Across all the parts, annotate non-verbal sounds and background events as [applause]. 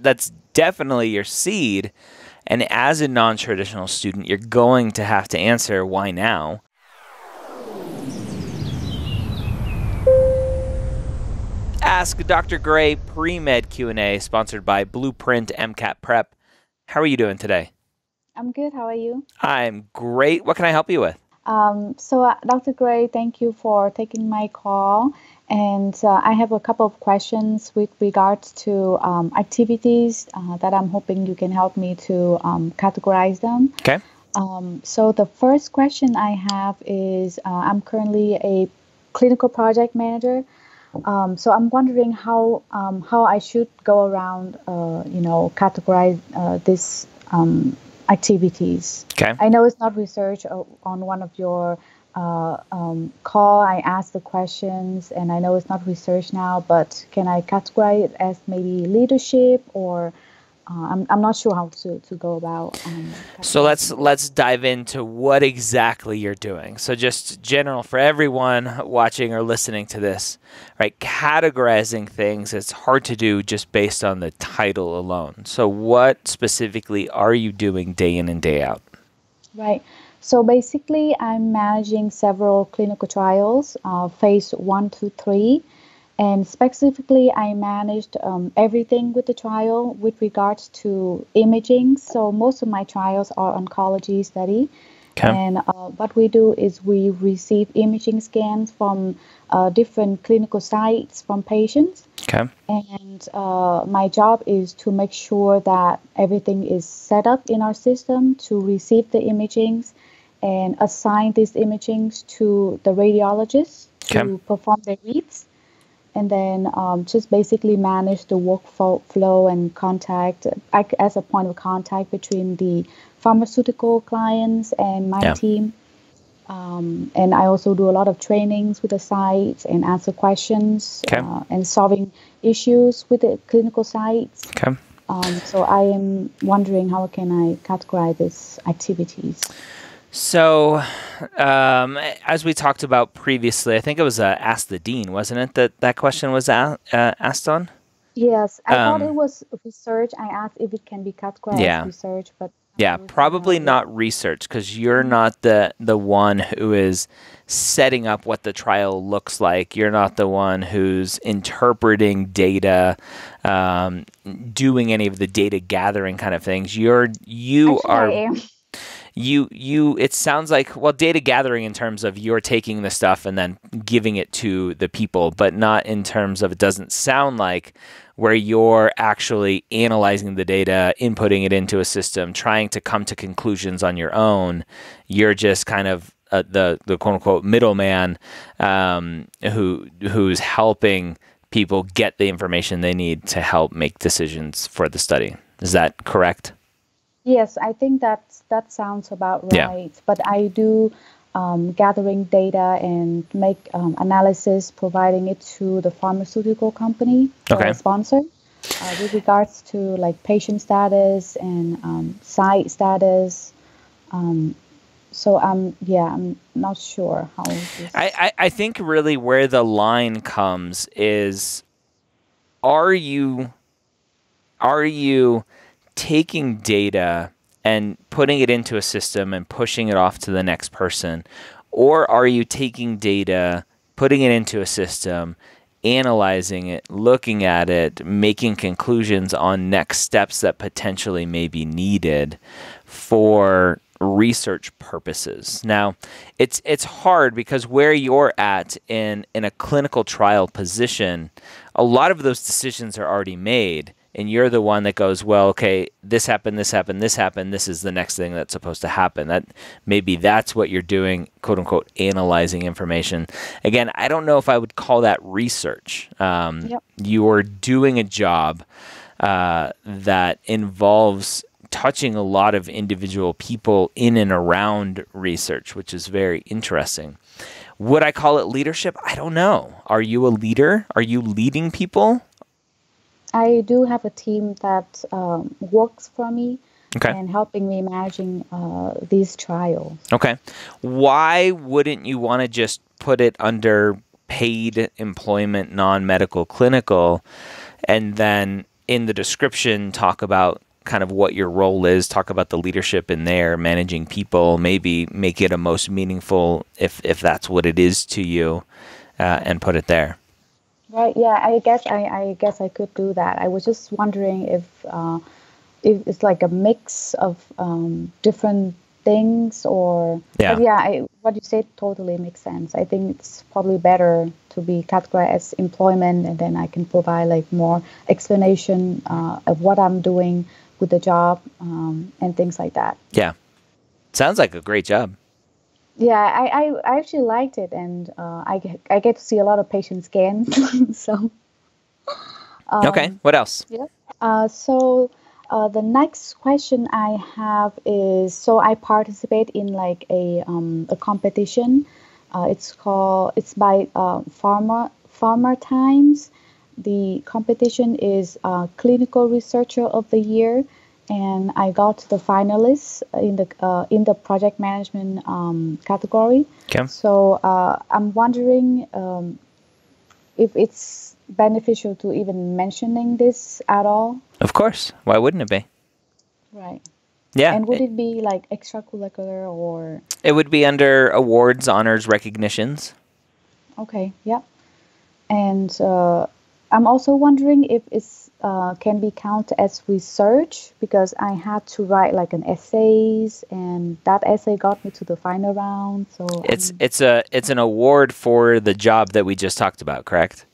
that's definitely your seed. And as a non-traditional student, you're going to have to answer why now. Ask Dr. Gray pre-med Q&A sponsored by Blueprint MCAT Prep. How are you doing today? I'm good. How are you? I'm great. What can I help you with? Um, so, uh, Dr. Gray, thank you for taking my call. And uh, I have a couple of questions with regards to um, activities uh, that I'm hoping you can help me to um, categorize them. Okay. Um, so, the first question I have is uh, I'm currently a clinical project manager. Um, so I'm wondering how um, how I should go around, uh, you know, categorize uh, this um, activities. Okay. I know it's not research on one of your uh, um, call. I asked the questions, and I know it's not research now, but can I categorize it as maybe leadership or uh, I'm, I'm not sure how to, to go about. Um, so let's let's dive into what exactly you're doing. So just general for everyone watching or listening to this, right? Categorizing things it's hard to do just based on the title alone. So what specifically are you doing day in and day out? Right. So basically, I'm managing several clinical trials, uh, phase one to three and specifically, I managed um, everything with the trial with regards to imaging. So most of my trials are oncology study. Okay. And uh, what we do is we receive imaging scans from uh, different clinical sites from patients. Okay. And uh, my job is to make sure that everything is set up in our system to receive the imagings and assign these imagings to the radiologists to perform their reads and then um, just basically manage the workflow and contact as a point of contact between the pharmaceutical clients and my yeah. team. Um, and I also do a lot of trainings with the sites and answer questions okay. uh, and solving issues with the clinical sites. Okay. Um, so I am wondering how can I categorize these activities. So, um, as we talked about previously, I think it was uh, Ask the Dean, wasn't it, that that question was a- uh, asked on? Yes, I um, thought it was research. I asked if it can be categorized yeah. research, but yeah, probably not research because you're not the the one who is setting up what the trial looks like. You're not the one who's interpreting data, um, doing any of the data gathering kind of things. You're you Actually, are [laughs] you you it sounds like well data gathering in terms of you're taking the stuff and then giving it to the people but not in terms of it doesn't sound like where you're actually analyzing the data inputting it into a system trying to come to conclusions on your own. You're just kind of uh, the the quote unquote middleman um, who who's helping people get the information they need to help make decisions for the study. Is that correct Yes, I think that that sounds about right. Yeah. But I do um, gathering data and make um, analysis, providing it to the pharmaceutical company okay. sponsor uh, with regards to like patient status and um, site status. Um, so I'm yeah I'm not sure how. I, I I think really where the line comes is, are you, are you taking data and putting it into a system and pushing it off to the next person? Or are you taking data, putting it into a system, analyzing it, looking at it, making conclusions on next steps that potentially may be needed for research purposes. Now, it's it's hard because where you're at in in a clinical trial position, a lot of those decisions are already made and you're the one that goes, well, okay, this happened, this happened, this happened, this is the next thing that's supposed to happen. That maybe that's what you're doing, quote unquote, analyzing information. Again, I don't know if I would call that research. Um, yep. You are doing a job uh, that involves touching a lot of individual people in and around research, which is very interesting. Would I call it leadership? I don't know. Are you a leader? Are you leading people? I do have a team that um, works for me okay. and helping me managing uh, these trials. Okay. Why wouldn't you want to just put it under paid employment, non medical clinical, and then in the description talk about kind of what your role is, talk about the leadership in there, managing people, maybe make it a most meaningful if if that's what it is to you, uh, and put it there. Right. Yeah. I guess I, I guess I could do that. I was just wondering if uh, if it's like a mix of um, different things or Yeah. yeah I, what you said totally makes sense i think it's probably better to be categorized as employment and then i can provide like more explanation uh, of what i'm doing with the job um, and things like that Yeah, sounds like a great job. Yeah i, I, I actually liked it and uh, I, get, I get to see a lot of patient scans [laughs] so okay, what else? Yeah. Uh, so uh, the next question I have is so I participate in like a um, a competition. Uh, it's called it's by uh, Pharma Pharma Times. The competition is uh, Clinical Researcher of the Year, and I got the finalists in the uh, in the project management um, category. Okay. So uh, I'm wondering um, if it's beneficial to even mentioning this at all. Of course. Why wouldn't it be? Right. Yeah. And would it, it be like extracurricular or it would be under awards, honors, recognitions. okay, yeah. And uh, I'm also wondering if it's uh, can be counted as research because I had to write like an essays and that essay got me to the final round. So It's um, it's a it's an award for the job that we just talked about, correct?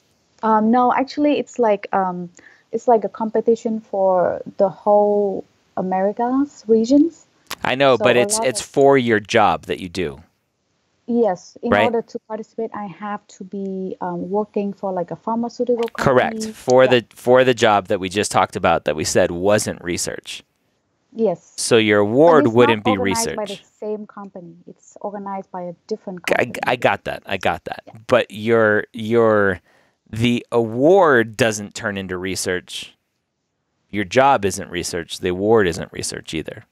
um, no, actually it's like um, it's like a competition for the whole Americas regions. I know, So but it's it's of- for your job that you do. Yes, in Right. order to participate, I have to be um, working for like a pharmaceutical company. Correct. For Yeah. the for the job that we just talked about that we said wasn't research. yes. So your award wouldn't be organized By the same company, it's organized by a different I, company. I got that. I got that. But your your the award doesn't turn into research. Your job isn't research. The award isn't research either.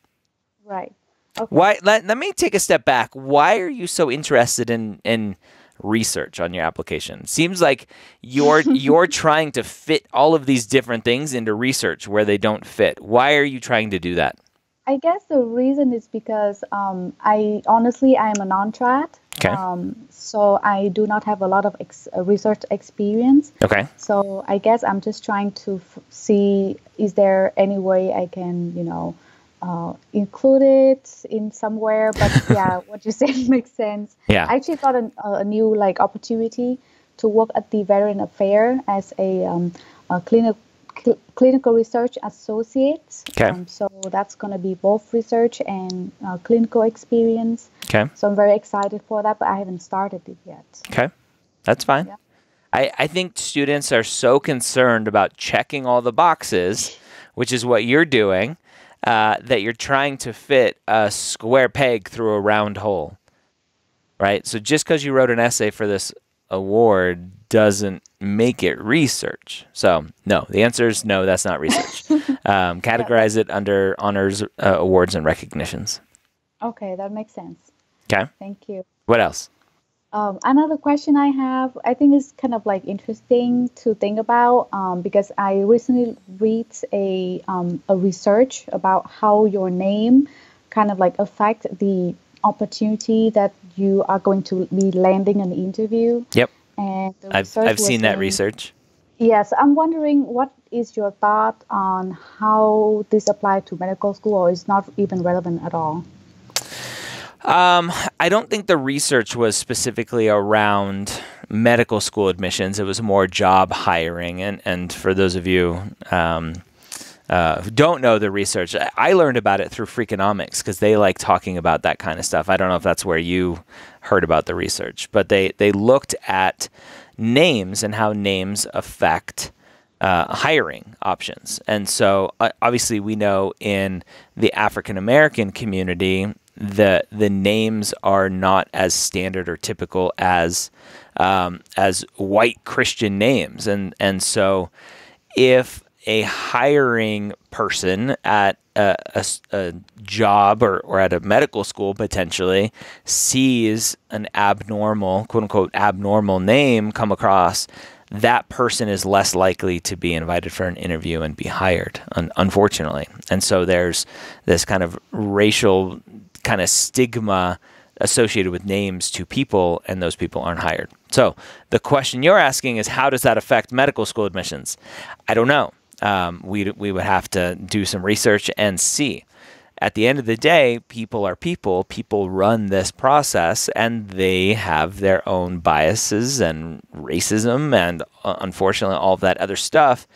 right. Okay. Why? Let, let me take a step back. Why are you so interested in in research on your application? Seems like you're [laughs] you're trying to fit all of these different things into research where they don't fit. Why are you trying to do that? I guess the reason is because um, I honestly I am a non-trad. Okay. Um, so I do not have a lot of ex- uh, research experience. Okay. So I guess I'm just trying to f- see is there any way I can, you know, uh, include it in somewhere. But [laughs] yeah, what you said [laughs] makes sense. Yeah. I actually got an, a new like opportunity to work at the Veteran Affair as a, um, a clinical cl- clinical research associate. Okay. Um, so that's going to be both research and uh, clinical experience. Okay. So I'm very excited for that, but I haven't started it yet. Okay. That's fine. Yeah. I, I think students are so concerned about checking all the boxes, which is what you're doing, uh, that you're trying to fit a square peg through a round hole. Right? So just because you wrote an essay for this award doesn't make it research. So, no, the answer is no, that's not research. [laughs] um, categorize it under honors, uh, awards, and recognitions. Okay, that makes sense. Okay. Thank you. What else? Um, another question I have, I think is kind of like interesting to think about um, because I recently read a um, a research about how your name kind of like affect the opportunity that you are going to be landing an interview. Yep. And I've, I've seen that saying- research. Yes, I'm wondering what is your thought on how this apply to medical school, or is not even relevant at all? Um, I don't think the research was specifically around medical school admissions. It was more job hiring. And, and for those of you um, uh, who don't know the research, I- learned about it through Freakonomics because they like talking about that kind of stuff. I don't know if that's where you heard about the research, but they, they looked at names and how names affect uh, hiring options. And so, uh, obviously, we know in the African American community, the the names are not as standard or typical as um, as white Christian names, and and so if a hiring person at a a job or, or at a medical school potentially sees an abnormal, quote unquote, abnormal name come across, that person is less likely to be invited for an interview and be hired, un- unfortunately. And so there's this kind of racial kind of stigma associated with names to people, and those people aren't hired. So the question you're asking is how does that affect medical school admissions? I don't know. Um, we, we would have to do some research and see at the end of the day, people are people. People run this process and they have their own biases and racism and uh, unfortunately all of that other stuff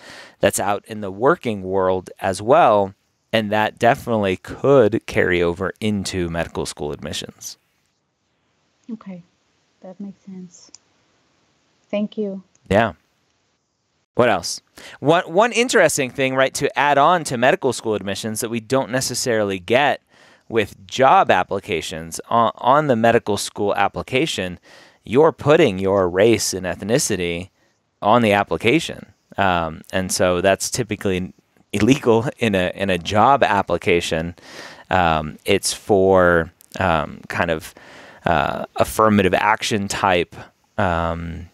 that's out in the working world as well. And that definitely could carry over into medical school admissions. Okay, that makes sense. Thank you. Yeah. What else? One one interesting thing, right, to add on to medical school admissions that we don't necessarily get with job applications on, on the medical school application, you're putting your race and ethnicity on the application, um, and so that's typically illegal in a in a job application. Um, it's for um, kind of uh, affirmative action type um,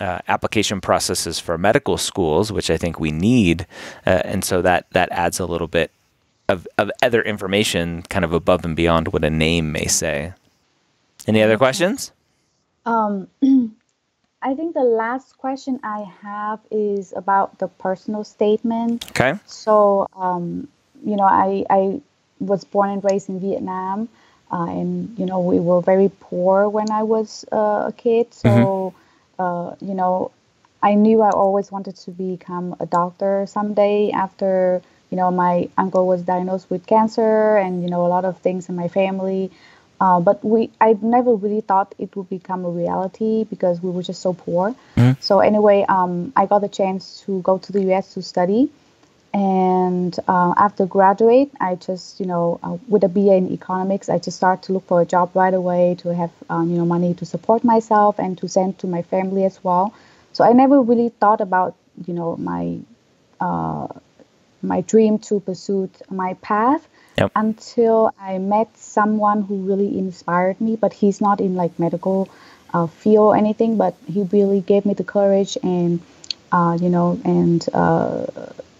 uh, application processes for medical schools, which I think we need, uh, and so that that adds a little bit of, of other information, kind of above and beyond what a name may say. Any other questions? Um, [clears throat] I think the last question I have is about the personal statement. Okay. So, um, you know, I, I was born and raised in Vietnam, uh, and, you know, we were very poor when I was uh, a kid. So, mm-hmm uh, you know, I knew I always wanted to become a doctor someday after, you know, my uncle was diagnosed with cancer and, you know, a lot of things in my family. Uh, but we, I never really thought it would become a reality because we were just so poor. Mm-hmm. So anyway, um, I got the chance to go to the U.S. to study, and uh, after graduate, I just, you know, uh, with a BA in economics, I just started to look for a job right away to have, um, you know, money to support myself and to send to my family as well. So I never really thought about, you know, my uh, my dream to pursue my path yep. until I met someone who really inspired me. But he's not in like medical uh, field or anything, but he really gave me the courage and, uh, you know, and uh,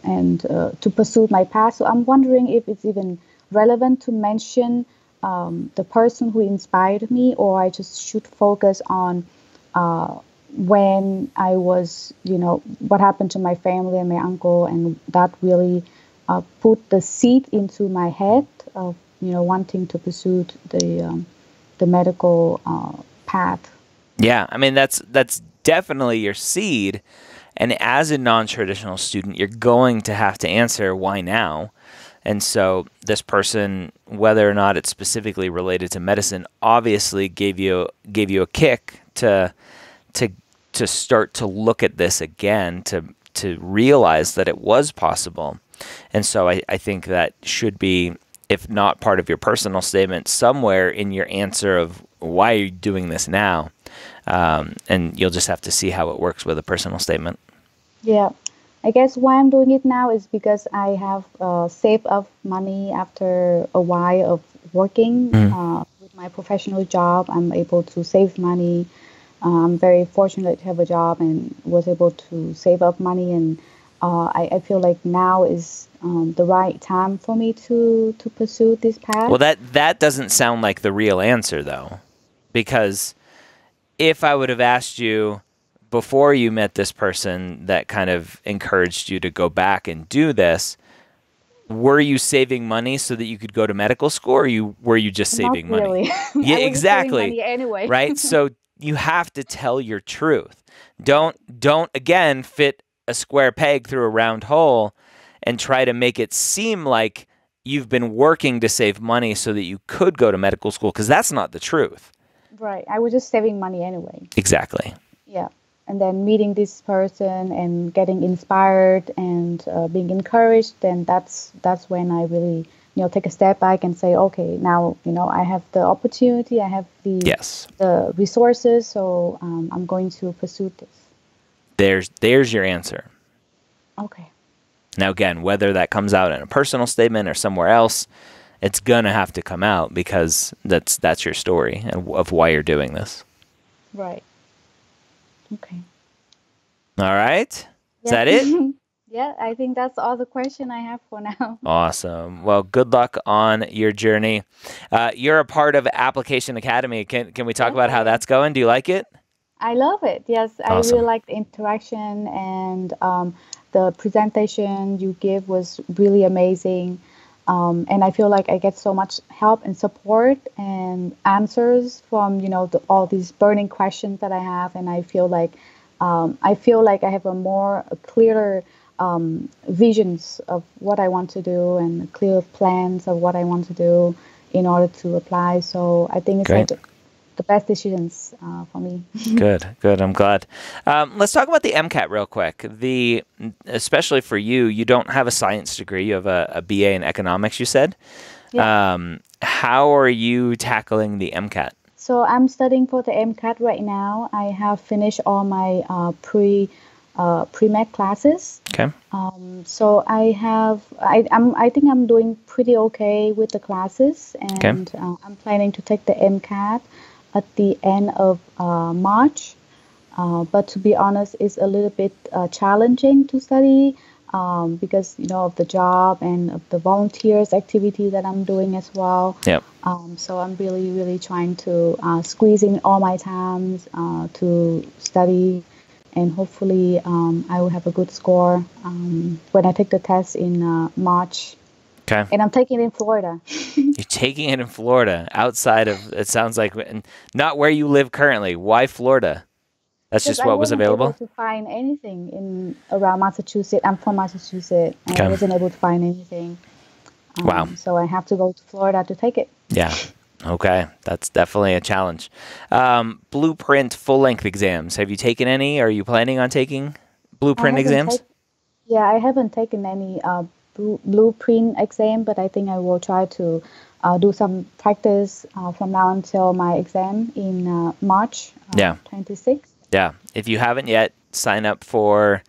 and uh, to pursue my path. So I'm wondering if it's even relevant to mention um, the person who inspired me, or I just should focus on uh, when I was, you know, what happened to my family and my uncle, and that really uh, put the seed into my head of, you know, wanting to pursue the um, the medical uh, path. Yeah, I mean that's that's definitely your seed and as a non traditional student, you're going to have to answer why now. And so this person, whether or not it's specifically related to medicine, obviously gave you gave you a kick to to to start to look at this again, to to realize that it was possible. And so I, I think that should be, if not part of your personal statement, somewhere in your answer of why are you doing this now? Um, and you'll just have to see how it works with a personal statement. Yeah. I guess why I'm doing it now is because I have uh, saved up money after a while of working mm. uh, with my professional job. I'm able to save money. Uh, I'm very fortunate to have a job and was able to save up money. And uh, I, I, feel like now is um, the right time for me to to pursue this path. Well, that that doesn't sound like the real answer though, because if I would have asked you before you met this person that kind of encouraged you to go back and do this, were you saving money so that you could go to medical school or you were you just saving Not really. [laughs] money? yeah, exactly. anyway. right? So [laughs] you have to tell your truth. Don't don't again fit a square peg through a round hole and try to make it seem like you've been working to save money so that you could go to medical school because that's not the truth. Right. I was just saving money anyway. Exactly. Yeah and then meeting this person and getting inspired and uh, being encouraged then that's that's when i really you know take a step back and say okay now you know i have the opportunity i have the yes the resources so um, i'm going to pursue this there's there's your answer okay now again whether that comes out in a personal statement or somewhere else it's gonna have to come out because that's that's your story and of why you're doing this right Okay. All right. Is that it? [laughs] yeah, I think that's all the question I have for now. [laughs] Awesome. Well, good luck on your journey. Uh, you're a part of Application Academy. Can can we talk about how that's going? Do you like it? I love it. Yes, Awesome. I really like the interaction and um, the presentation you give was really amazing. Um, and I feel like I get so much help and support and answers from you know the, all these burning questions that I have, and I feel like um, I feel like I have a more a clearer um, visions of what I want to do and clear plans of what I want to do in order to apply. So I think it's Great. like the best decisions uh, for me. [laughs] Good, good. I'm glad. Um, let's talk about the MCAT real quick. The especially for you, you don't have a science degree. You have a, a BA in economics. You said. Yeah. Um, how are you tackling the MCAT? So I'm studying for the MCAT right now. I have finished all my uh, pre uh, pre med classes. Okay. Um, so I have I I'm, I think I'm doing pretty okay with the classes, and uh, I'm planning to take the MCAT at the end of uh, March. Uh, but to be honest, it's a little bit uh, challenging to study um, because you know of the job and of the volunteers activity that I'm doing as well. Yep. Um, so I'm really, really trying to uh, squeeze in all my times uh, to study, and hopefully um, I will have a good score um, when I take the test in uh, March. Okay. And I'm taking it in Florida. [laughs] You're taking it in Florida, outside of it sounds like not where you live currently. Why Florida? That's just what was wasn't available. Able to find anything in around Massachusetts. I'm from Massachusetts, and Okay. I wasn't able to find anything. Um, Wow. So I have to go to Florida to take it. Yeah. Okay. That's definitely a challenge. Um, blueprint full length exams. Have you taken any? Are you planning on taking blueprint exams? yeah, I haven't taken any uh, blueprint exam, but I think I will try to uh, do some practice uh, from now until my exam in uh, March uh, Yeah. 26. Yeah. If you haven't yet, sign up for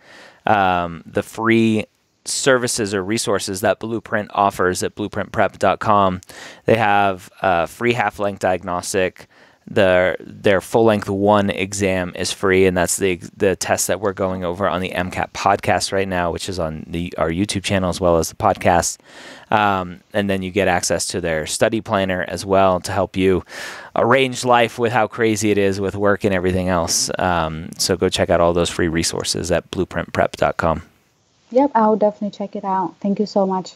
um, the free services or resources that Blueprint offers at blueprintprep.com. They have a free half length diagnostic. Their their full length one exam is free, and that's the the test that we're going over on the MCAT podcast right now, which is on the our YouTube channel as well as the podcast. Um, and then you get access to their study planner as well to help you arrange life with how crazy it is with work and everything else. Um, so go check out all those free resources at blueprintprep.com. Yep, I'll definitely check it out. Thank you so much.